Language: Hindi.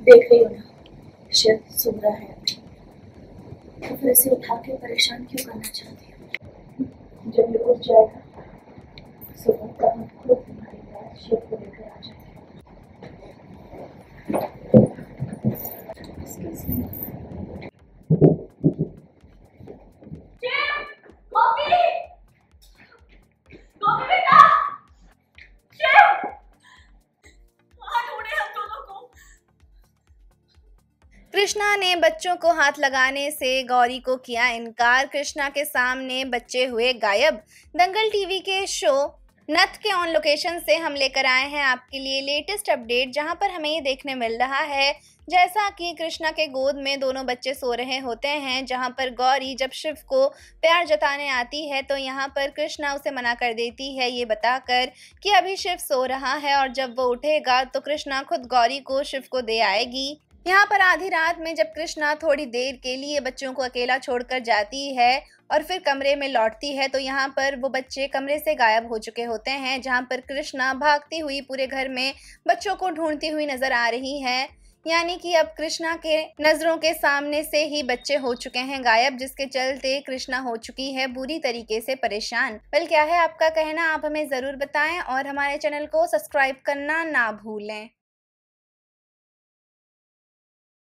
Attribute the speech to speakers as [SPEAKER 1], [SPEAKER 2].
[SPEAKER 1] देख रही हो ना। शिव सो रहा है। तो फिर इसे उठा के परेशान क्यों करना चाहती हो? जब ये उठ जाएगा सुबह का हम खुद तुम्हारे पास शिव को लेकर आ जाएँगे
[SPEAKER 2] कृष्णा ने बच्चों को हाथ लगाने से गौरी को किया इनकार। कृष्णा के सामने बच्चे हुए गायब। दंगल टीवी के शो नथ के ऑन लोकेशन से हम लेकर आए हैं आपके लिए लेटेस्ट अपडेट, जहाँ पर हमें ये देखने मिल रहा है, जैसा कि कृष्णा के गोद में दोनों बच्चे सो रहे होते हैं, जहाँ पर गौरी जब शिव को प्यार जताने आती है तो यहाँ पर कृष्णा उसे मना कर देती है, ये बताकर कि अभी शिव सो रहा है और जब वो उठेगा तो कृष्णा खुद गौरी को शिव को दे आएगी। यहाँ पर आधी रात में जब कृष्णा थोड़ी देर के लिए बच्चों को अकेला छोड़कर जाती है और फिर कमरे में लौटती है तो यहाँ पर वो बच्चे कमरे से गायब हो चुके होते हैं, जहाँ पर कृष्णा भागती हुई पूरे घर में बच्चों को ढूंढती हुई नज़र आ रही है। यानी कि अब कृष्णा के नज़रों के सामने से ही बच्चे हो चुके हैं गायब, जिसके चलते कृष्णा हो चुकी है बुरी तरीके से परेशान। बल, क्या है आपका कहना? आप हमें ज़रूर बताएँ और हमारे चैनल को सब्सक्राइब करना ना भूलें।